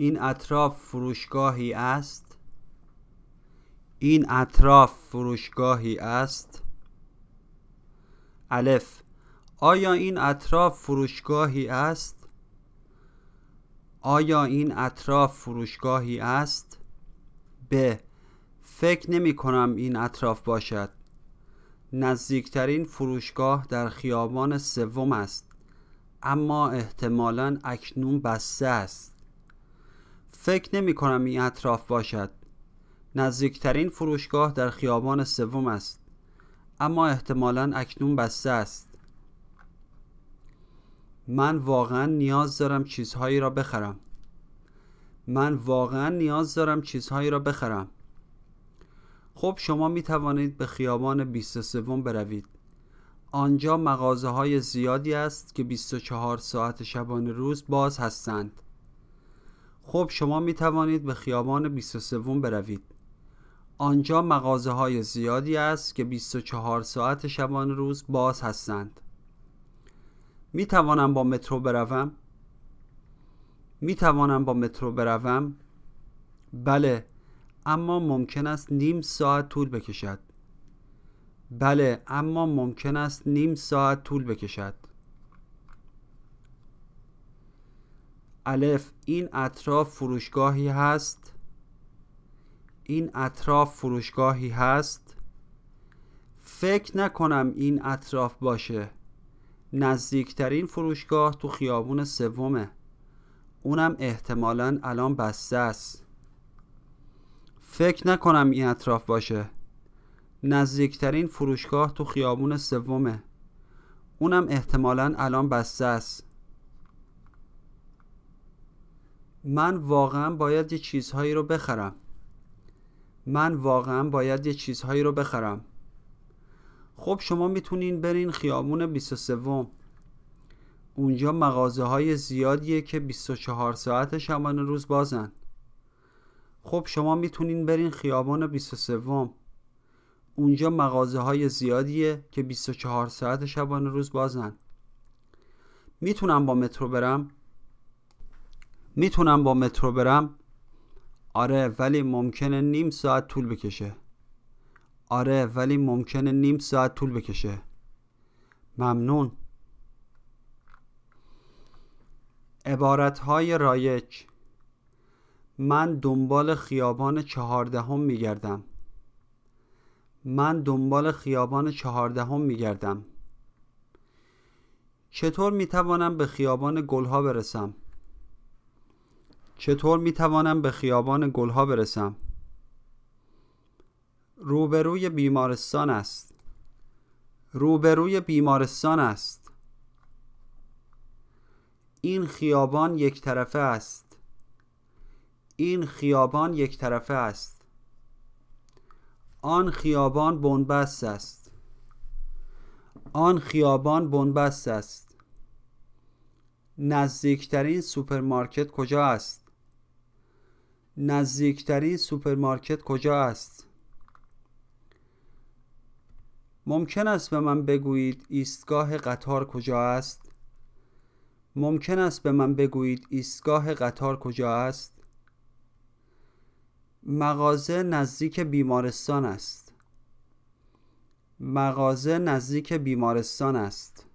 این اطراف فروشگاهی است؟ این اطراف فروشگاهی است؟ الف. آیا این اطراف فروشگاهی است؟ آیا این اطراف فروشگاهی است؟ ب. فکر نمی کنم این اطراف باشد. نزدیکترین فروشگاه در خیابان سوم است. اما احتمالا اکنون بسته است. فکر نمی کنم این اطراف باشد. نزدیکترین فروشگاه در خیابان سوم است. اما احتمالا اکنون بسته است. من واقعا نیاز دارم چیزهایی را بخرم. من واقعا نیاز دارم چیزهایی را بخرم. خب شما می توانید به خیابان 23 بروید. آنجا مغازه های زیادی است که 24 ساعت شبانه روز باز هستند. خب شما می توانید به خیابان 23 بروید آنجا مغازه های زیادی است که 24 ساعت شبانه روز باز هستند می توانم با مترو بروم؟ می توانم با مترو بروم؟ بله اما ممکن است نیم ساعت طول بکشد بله اما ممکن است نیم ساعت طول بکشد الف. این اطراف فروشگاهی هست. این اطراف فروشگاهی هست. فکر نکنم این اطراف باشه. نزدیکترین فروشگاه تو خیابون سومه. اونم احتمالا الان بسته است. فکر نکنم این اطراف باشه. نزدیکترین فروشگاه تو خیابون سومه. اونم احتمالا الان بسته است. من واقعا باید یه چیزهایی رو بخرم. من واقعا باید یه چیزهایی رو بخرم. خب شما می‌تونین برین خیابون 23 اونجا مغازه های زیادیه که 24 ساعت شبانه روز بازن. خب شما می‌تونین برین خیابان 23 اونجا مغازه های زیادیه که 24 ساعت شبانه روز بازن. می‌تونم با مترو برم؟ می‌تونم با مترو برم؟ آره ولی ممکنه نیم ساعت طول بکشه. آره ولی ممکنه نیم ساعت طول بکشه. ممنون. عبارت های رایج. من دنبال خیابان چهاردهم میگردم. من دنبال خیابان چهاردهم میگردم. چطور می‌توانم به خیابان گلها برسم؟ چطور می‌توانم به خیابان گلها برسم؟ روبروی بیمارستان است. روبروی بیمارستان است. این خیابان یک طرفه است. این خیابان یک طرفه است. آن خیابان بنبست است. آن خیابان بنبست است. نزدیکترین سوپرمارکت کجا است؟ نزدیکترین سوپرمارکت کجا است؟ ممکن است به من بگویید ایستگاه قطار کجا است؟ ممکن است به من بگویید ایستگاه قطار کجا است؟ مغازه نزدیک بیمارستان است. مغازه نزدیک بیمارستان است.